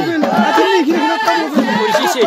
Atın ikini günah kabul edin. Bu işi şey.